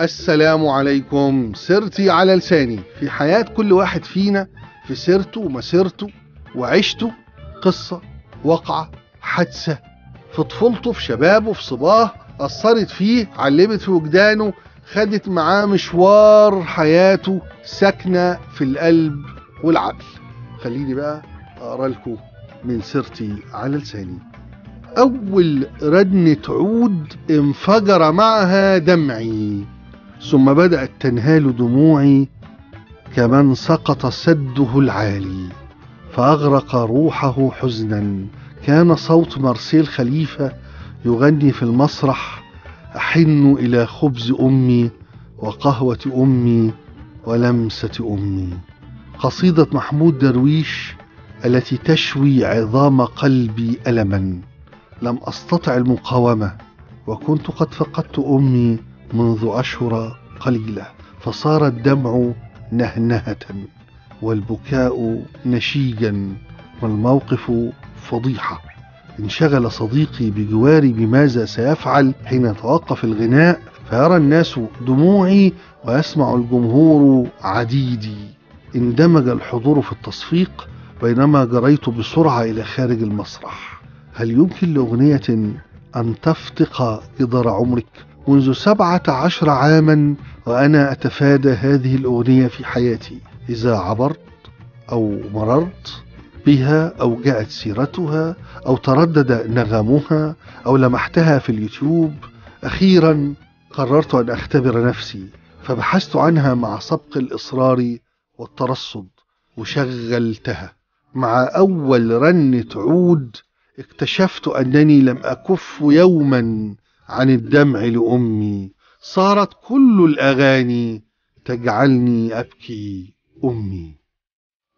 السلام عليكم. سيرتي على لساني. في حياة كل واحد فينا في سيرته ومسيرته وعيشته قصة وقعة حادثة. في طفولته في شبابه في صباه أثرت فيه علمت في وجدانه خدت معاه مشوار حياته ساكنة في القلب والعقل. خليني بقى أقرأ لكم من سيرتي على لساني. أول ردنة عود انفجر معها دمعي. ثم بدأت تنهال دموعي كمن سقط سده العالي فأغرق روحه حزنا. كان صوت مرسيل خليفة يغني في المسرح أحن إلى خبز أمي وقهوة أمي ولمسة أمي. قصيدة محمود درويش التي تشوي عظام قلبي ألما. لم أستطع المقاومة وكنت قد فقدت أمي منذ أشهر قليلة فصار الدمع نهنهة والبكاء نشيجا والموقف فضيحة. انشغل صديقي بجواري بماذا سيفعل؟ حين توقف الغناء فيرى الناس دموعي ويسمع الجمهور عديدي. اندمج الحضور في التصفيق بينما جريت بسرعة إلى خارج المسرح. هل يمكن لأغنية أن تفتق جدار عمرك؟ منذ سبعة عشر عاما وأنا أتفادى هذه الأغنية في حياتي. إذا عبرت أو مررت بها أو جاءت سيرتها أو تردد نغمها أو لمحتها في اليوتيوب أخيرا قررت أن أختبر نفسي فبحثت عنها مع سبق الإصرار والترصد وشغلتها. مع أول رنة عود اكتشفت أنني لم أكف يوما عن الدمع لأمي صارت كل الأغاني تجعلني أبكي أمي.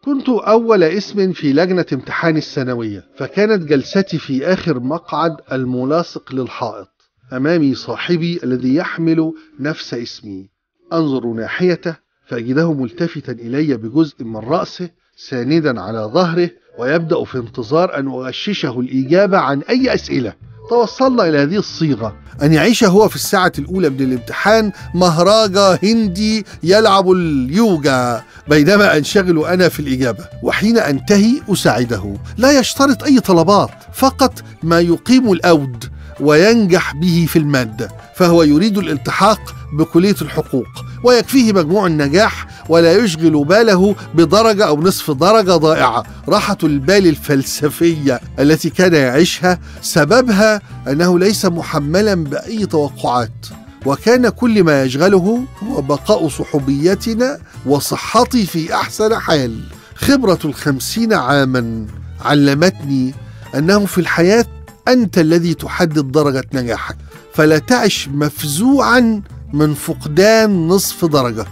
كنت أول اسم في لجنة امتحان الثانوية فكانت جلستي في آخر مقعد الملاصق للحائط أمامي صاحبي الذي يحمل نفس اسمي. أنظر ناحيته فأجده ملتفتا إلي بجزء من رأسه ساندا على ظهره ويبدأ في انتظار أن أغششه الإجابة عن أي أسئلة. توصلنا إلى هذه الصيغة. أن يعيش هو في الساعة الأولى من الامتحان مهراجة هندي يلعب اليوجا بينما أنشغل أنا في الإجابة. وحين أنتهي أساعده. لا يشترط أي طلبات. فقط ما يقيم الأود وينجح به في المادة. فهو يريد الالتحاق بكلية الحقوق. ويكفيه مجموع النجاح ولا يشغل باله بدرجة أو نصف درجة ضائعة. راحة البال الفلسفية التي كان يعيشها سببها أنه ليس محملا بأي توقعات وكان كل ما يشغله هو بقاء صحوبيتنا وصحتي في أحسن حال. خبرة الخمسين عاما علمتني أنه في الحياة أنت الذي تحدد درجة نجاحك فلا تعش مفزوعا من فقدان نصف درجة.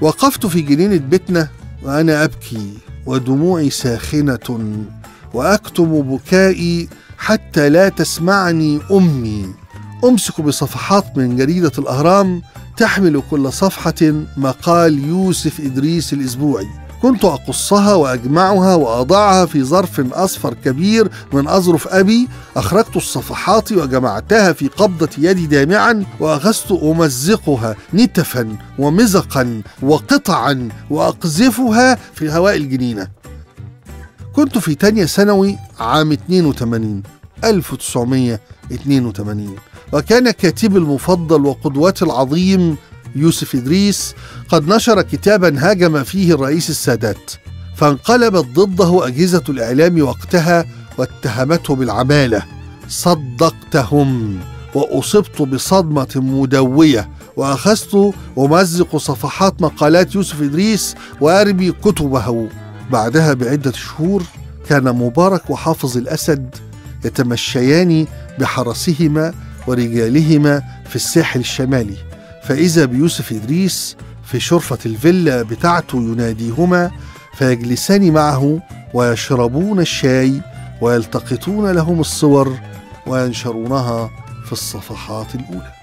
وقفت في جنينة بيتنا وأنا أبكي ودموعي ساخنة وأكتم بكائي حتى لا تسمعني أمي. أمسك بصفحات من جريدة الأهرام تحمل كل صفحة مقال يوسف إدريس الأسبوعي. كنت أقصها وأجمعها وأضعها في ظرف أصفر كبير من أظرف أبي أخرجت الصفحات وجمعتها في قبضة يدي دامعا وأخذت أمزقها نتفا ومزقا وقطعا وأقذفها في هواء الجنينة. كنت في تانية ثانوي عام 82 1982 وكان كاتبي المفضل وقدوتي العظيم يوسف إدريس قد نشر كتابا هاجم فيه الرئيس السادات فانقلبت ضده أجهزة الإعلام وقتها واتهمته بالعمالة. صدقتهم وأصبت بصدمة مدوية وأخذت أمزق صفحات مقالات يوسف إدريس وأرمي كتبه. بعدها بعدة شهور كان مبارك وحافظ الأسد يتمشيان بحرسهما ورجالهما في الساحل الشمالي. فإذا بيوسف إدريس في شرفة الفيلا بتاعته يناديهما فيجلسان معه ويشربون الشاي ويلتقطون لهم الصور وينشرونها في الصفحات الأولى.